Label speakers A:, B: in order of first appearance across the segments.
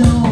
A: show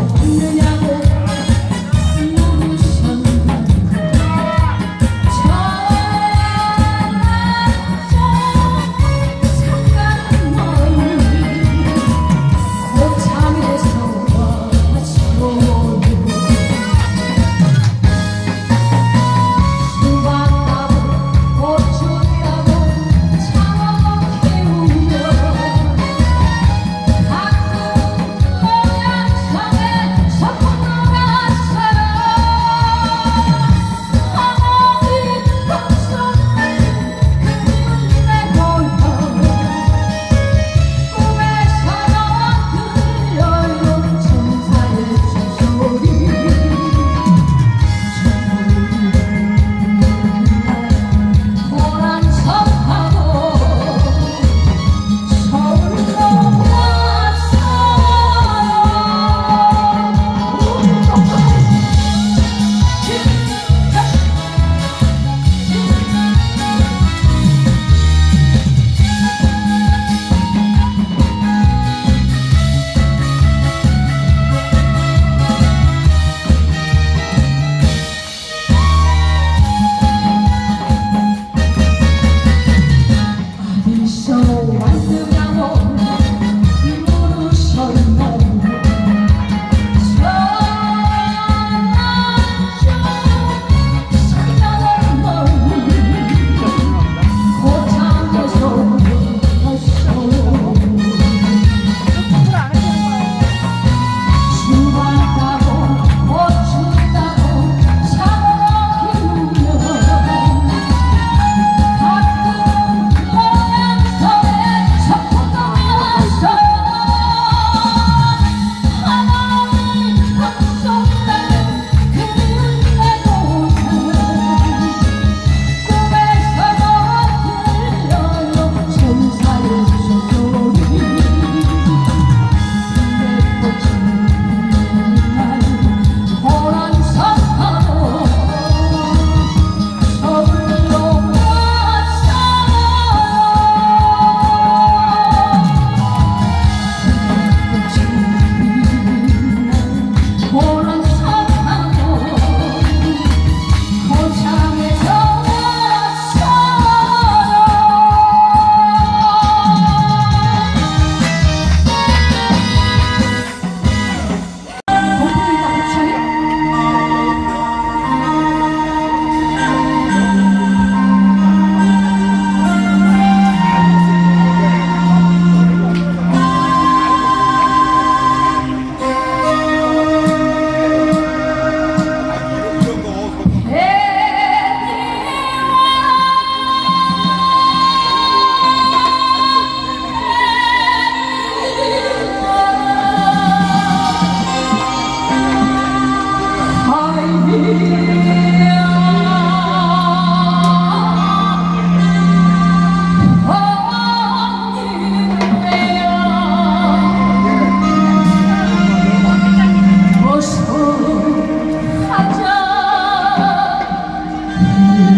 A: Amen.